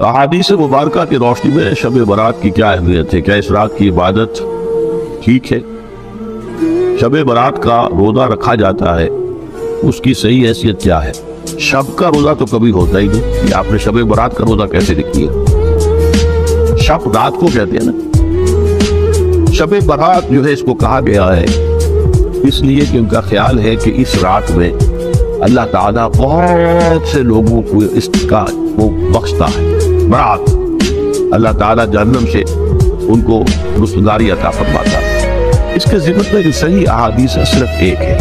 अहादीस मुबारक की रोशनी में शब बारात की क्या अहमियत है? क्या इस रात की इबादत ठीक है? शब बारात का रोजा रखा जाता है। उसकी सही हैसियत क्या है? शब का रोजा तो कभी होता ही नहीं। आपने शब बारात का रोजा कैसे लिखी है शब रात को कहते हैं ना। शब बारात जो है, इसको कहा गया है। इसलिए कि उनका ख्याल है कि इस रात में अल्लाह ताला बहुत से लोगों को इसका वो बख्शता है। बरात। अल्लाह ताला जन्नम से उनको रुसदारी अता फरमाता इसके जिम्मत में सही अहादीस सिर्फ़ एक है।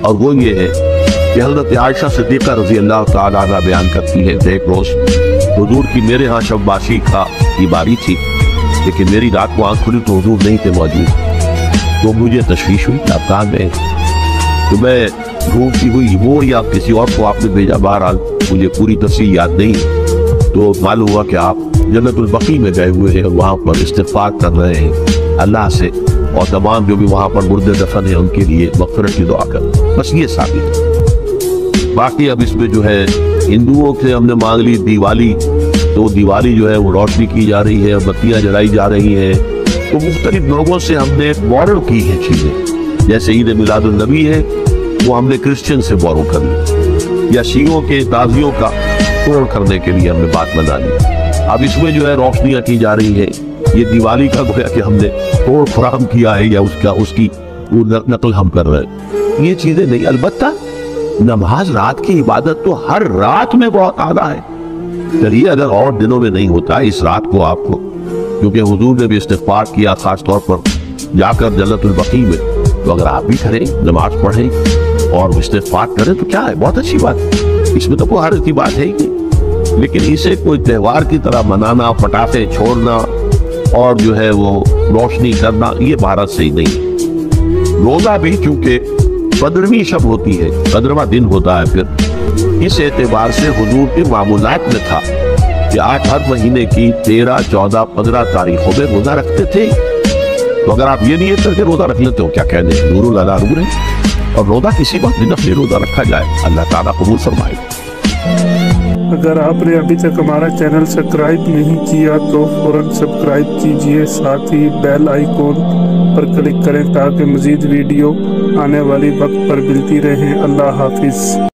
और वो ये है कि हज़रत आयशा सिद्दीक़ा रज़ी अल्लाह ताला बयान करती है एक रोज हजूर की मेरे यहाँ शबबाशी का की बारी थी, लेकिन मेरी रात को आँख खुली तो हजूर नहीं थे मौजूद। तो मुझे तशवीश हुई आप कहा गए तो मैं ढूंढती हुई, वो या किसी और को आपने भेजा, बहरहाल मुझे पूरी तस्वीर याद नहीं तो मालूम हुआ कि आप जन्नतुल बकी में गए हुए हैं और वहाँ पर इस्तेफार कर रहे हैं। अल्लाह से और तमाम जो भी वहाँ पर मुर्दे दफन है, उनके लिए मफरत की दुआ कर। बस ये साबित बाकी अब इसमें जो है, हिंदुओं से हमने मांग ली दिवाली। तो दिवाली जो है, वो रोशनी की जा रही है बत्तियाँ जलाई जा रही हैं। तो मुख्तलिफ़ लोगों से हमने बॉर्डर की है चीज़ें। जैसे ईद मिलादुलनबी है, वो हमने क्रिश्चियन से बोरो कर ली। या शीयों के ताजियों का तोड़ करने के लिए हमने बात बना ली अब इसमें जो है रोशनियाँ की जा रही है। ये दिवाली का गोया कि हमने तोड़ फराम किया है या उसका, उसकी नकल हम कर रहे हैं। ये चीज़ें नहीं, अलबत्ता नमाज़ रात की इबादत तो हर रात में बहुत आधा है। चलिए, अगर और दिनों में नहीं होता इस रात को आपको, क्योंकि हुजूर ने भी इस्तेफार किया खास तौर पर जाकर जन्नतुल बकी में तो अगर आप भी करें, नमाज़ पढ़ें और इस्तेफार करें तो क्या है? बहुत अच्छी बात है। इसमें तो कोई की बात है ही लेकिन इसे कोई त्यौहार की तरह मनाना, पटाखे छोड़ना और जो है वो रोशनी करना, ये भारत से ही नहीं रोजा भी चूँकि पंद्रहवीं शब होती है पंद्रवा दिन होता है फिर। इस एतबार से हजूर के मामूलात में था कि आज हर महीने की तेरह, चौदह, पंद्रह तारीखों में रोजा रखते थे। तो अगर आप ये नहीं करके रोजा रख लेते हो, क्या कहने नूरुल अला नूर है? और रोजा किसी वक्त भी नफली रोजा रखा जाए, अल्लाह ताला कबूल फरमाए। अगर आपने अभी तक हमारा चैनल सब्सक्राइब नहीं किया तो फ़ौरन सब्सक्राइब कीजिए, साथ ही बेल आइकॉन पर क्लिक करें ताकि मज़ीद वीडियो आने वाली वक्त पर मिलती रहे। अल्लाह हाफिज़।